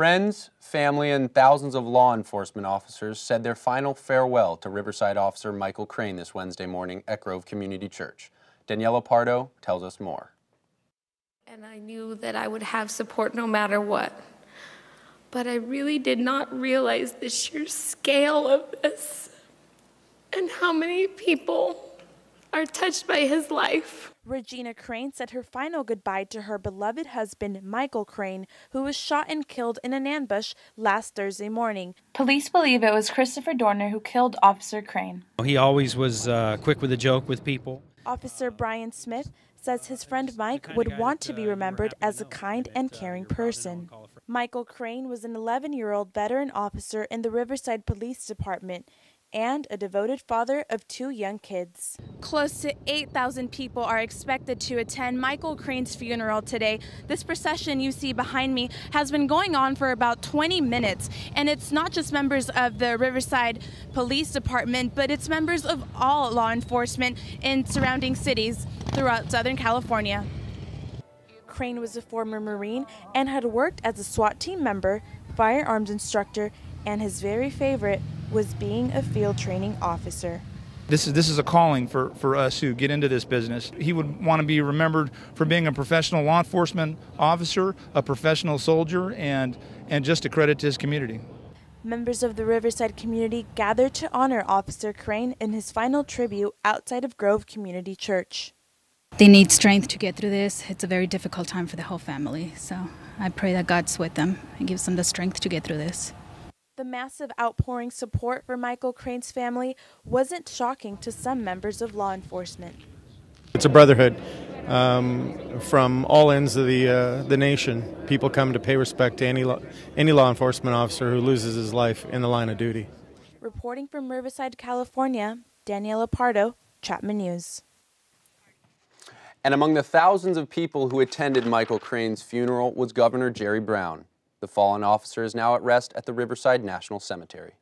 Friends, family, and thousands of law enforcement officers said their final farewell to Riverside officer Michael Crain this Wednesday morning at Grove Community Church. Daniela Pardo tells us more. And I knew that I would have support no matter what. But I really did not realize the sheer scale of this and how many people are touched by his life. Regina Crain said her final goodbye to her beloved husband, Michael Crain, who was shot and killed in an ambush last Thursday morning. Police believe it was Christopher Dorner who killed Officer Crain. He always was uh, quick with a joke with people. Officer Brian Smith says his friend Mike would want to be remembered as a kind and caring person. Michael Crain was an 11 year old veteran officer in the Riverside Police Department and a devoted father of two young kids. Close to 8,000 people are expected to attend Michael Crain's funeral today. This procession you see behind me has been going on for about 20 minutes, and it's not just members of the Riverside Police Department, but it's members of all law enforcement in surrounding cities throughout Southern California. Crain was a former Marine and had worked as a SWAT team member, firearms instructor, and his very favorite was being a field training officer. This is, this is a calling for, for us who get into this business. He would want to be remembered for being a professional law enforcement officer, a professional soldier, and, and just a credit to his community. Members of the Riverside community gathered to honor Officer Crain in his final tribute outside of Grove Community Church. They need strength to get through this. It's a very difficult time for the whole family. So I pray that God's with them and gives them the strength to get through this. The massive outpouring support for Michael Crain's family wasn't shocking to some members of law enforcement. It's a brotherhood um, from all ends of the uh, the nation. People come to pay respect to any law, any law enforcement officer who loses his life in the line of duty. Reporting from Riverside, California, Daniela Pardo, Chapman News. And among the thousands of people who attended Michael Crain's funeral was Governor Jerry Brown. The fallen officer is now at rest at the Riverside National Cemetery.